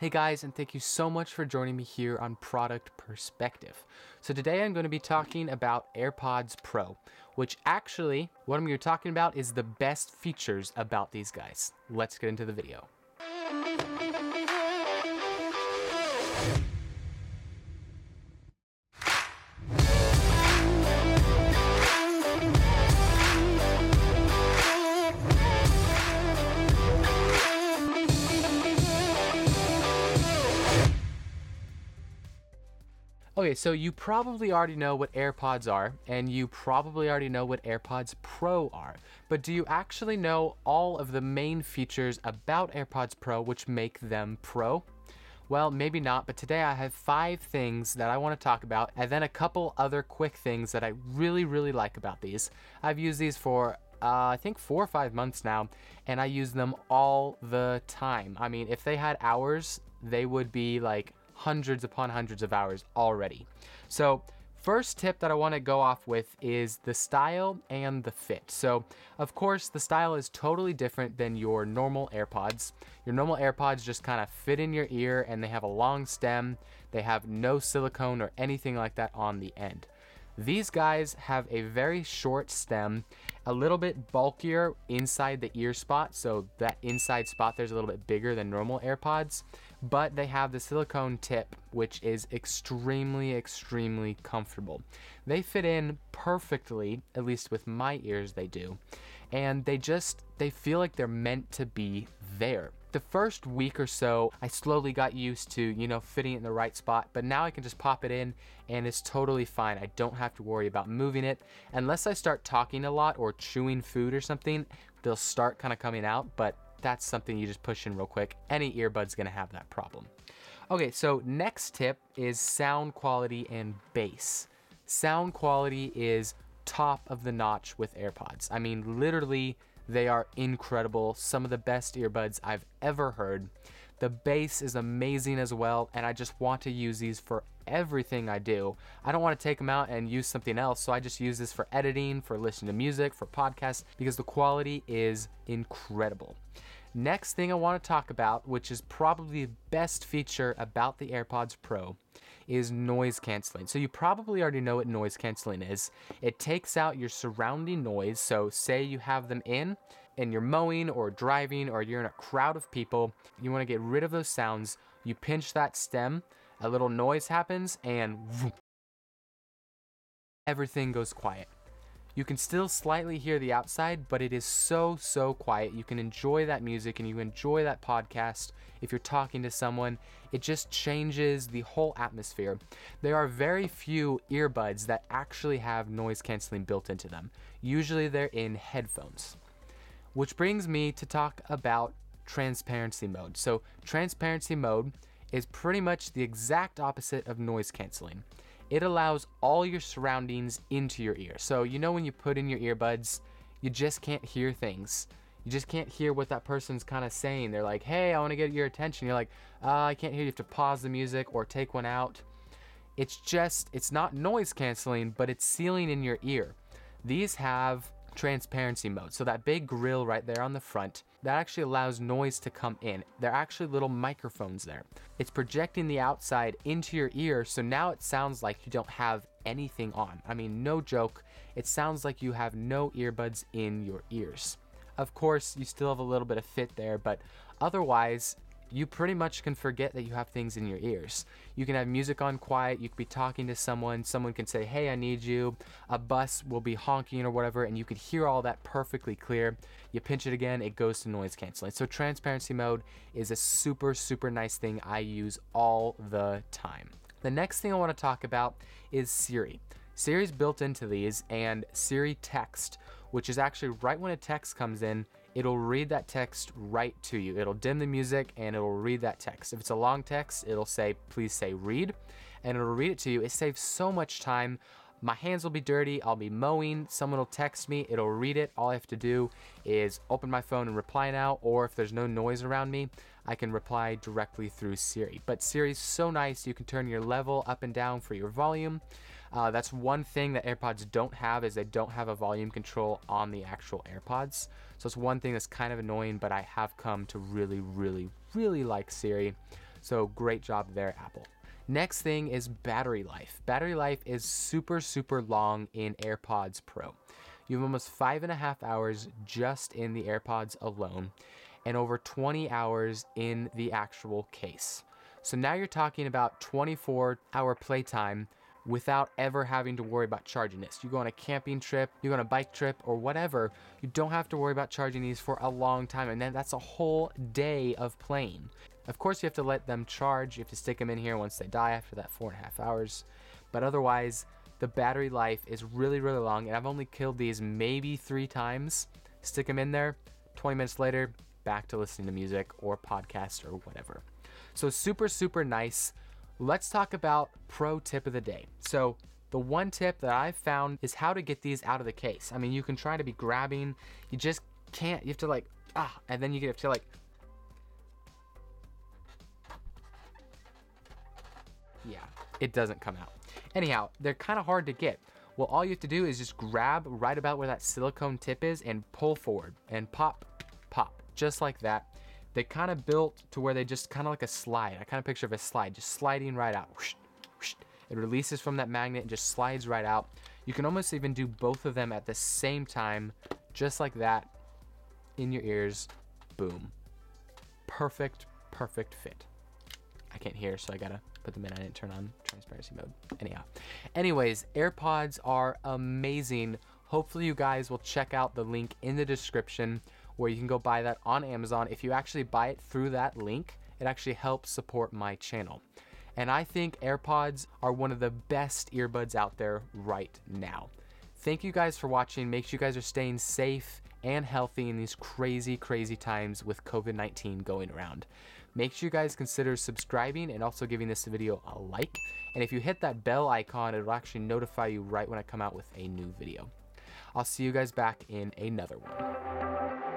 Hey guys, and thank you so much for joining me here on Product Perspective. So today I'm going to be talking about AirPods Pro, which actually, what I'm going to be talking about is the best features about these guys. Let's get into the video. Okay, so you probably already know what AirPods are, and you probably already know what AirPods Pro are. But do you actually know all of the main features about AirPods Pro which make them Pro? Well, maybe not, but today I have five things that I want to talk about, and then a couple other quick things that I really, really like about these. I've used these for uh, I think four or five months now, and I use them all the time. I mean, if they had hours, they would be like hundreds upon hundreds of hours already. So First tip that I want to go off with is the style and the fit. So, of course, the style is totally different than your normal AirPods. Your normal AirPods just kind of fit in your ear and they have a long stem. They have no silicone or anything like that on the end. These guys have a very short stem, a little bit bulkier inside the ear spot. So, that inside spot there's a little bit bigger than normal AirPods but they have the silicone tip, which is extremely, extremely comfortable. They fit in perfectly, at least with my ears, they do. And they just, they feel like they're meant to be there. The first week or so, I slowly got used to, you know, fitting it in the right spot, but now I can just pop it in and it's totally fine. I don't have to worry about moving it. Unless I start talking a lot or chewing food or something, they'll start kind of coming out, but that's something you just push in real quick. Any earbud's gonna have that problem. Okay, so next tip is sound quality and bass. Sound quality is top of the notch with AirPods. I mean, literally, they are incredible. Some of the best earbuds I've ever heard. The bass is amazing as well, and I just want to use these for everything I do. I don't want to take them out and use something else, so I just use this for editing, for listening to music, for podcasts, because the quality is incredible. Next thing I want to talk about, which is probably the best feature about the AirPods Pro, is noise canceling. So you probably already know what noise canceling is. It takes out your surrounding noise. So say you have them in and you're mowing or driving or you're in a crowd of people, you want to get rid of those sounds. You pinch that stem, a little noise happens and everything goes quiet. You can still slightly hear the outside, but it is so, so quiet. You can enjoy that music and you enjoy that podcast if you're talking to someone. It just changes the whole atmosphere. There are very few earbuds that actually have noise canceling built into them. Usually they're in headphones. Which brings me to talk about transparency mode. So, transparency mode is pretty much the exact opposite of noise canceling it allows all your surroundings into your ear. So, you know, when you put in your earbuds, you just can't hear things. You just can't hear what that person's kind of saying. They're like, hey, I want to get your attention. You're like, uh, I can't hear you. You have to pause the music or take one out. It's just, it's not noise canceling, but it's sealing in your ear. These have transparency mode. So that big grill right there on the front, that actually allows noise to come in. There are actually little microphones there. It's projecting the outside into your ear, so now it sounds like you don't have anything on. I mean, no joke, it sounds like you have no earbuds in your ears. Of course, you still have a little bit of fit there, but otherwise, you pretty much can forget that you have things in your ears. You can have music on quiet, you could be talking to someone, someone can say, Hey, I need you. A bus will be honking or whatever, and you can hear all that perfectly clear. You pinch it again, it goes to noise canceling. So, transparency mode is a super, super nice thing I use all the time. The next thing I want to talk about is Siri. Siri's built into these, and Siri Text, which is actually right when a text comes in, it'll read that text right to you. It'll dim the music and it'll read that text. If it's a long text, it'll say, please say read, and it'll read it to you. It saves so much time. My hands will be dirty. I'll be mowing. Someone will text me. It'll read it. All I have to do is open my phone and reply now. Or if there's no noise around me, I can reply directly through Siri. But Siri's so nice. You can turn your level up and down for your volume. Uh, that's one thing that AirPods don't have is they don't have a volume control on the actual AirPods. So it's one thing that's kind of annoying, but I have come to really, really, really like Siri. So great job there, Apple. Next thing is battery life. Battery life is super, super long in AirPods Pro. You have almost five and a half hours just in the AirPods alone, and over 20 hours in the actual case. So now you're talking about 24 hour playtime without ever having to worry about charging this. You go on a camping trip, you go on a bike trip, or whatever, you don't have to worry about charging these for a long time. And then that's a whole day of playing. Of course, you have to let them charge. You have to stick them in here once they die after that four and a half hours. But otherwise, the battery life is really, really long. And I've only killed these maybe three times. Stick them in there, 20 minutes later, back to listening to music or podcast or whatever. So, super, super nice let's talk about pro tip of the day. So, the one tip that I've found is how to get these out of the case. I mean, you can try to be grabbing, you just can't. You have to like, ah, and then you have to like, yeah, it doesn't come out. Anyhow, they're kind of hard to get. Well, all you have to do is just grab right about where that silicone tip is and pull forward and pop, pop, just like that they kind of built to where they just kind of like a slide. I kind of picture of a slide, just sliding right out. It releases from that magnet and just slides right out. You can almost even do both of them at the same time, just like that, in your ears. Boom. Perfect, perfect fit. I can't hear, so I gotta put them in. I didn't turn on transparency mode. Anyhow. Anyways, AirPods are amazing. Hopefully, you guys will check out the link in the description where you can go buy that on Amazon. If you actually buy it through that link, it actually helps support my channel. And I think AirPods are one of the best earbuds out there right now. Thank you guys for watching. Make sure you guys are staying safe and healthy in these crazy, crazy times with COVID 19 going around. Make sure you guys consider subscribing and also giving this video a like. And if you hit that bell icon, it'll actually notify you right when I come out with a new video. I'll see you guys back in another one.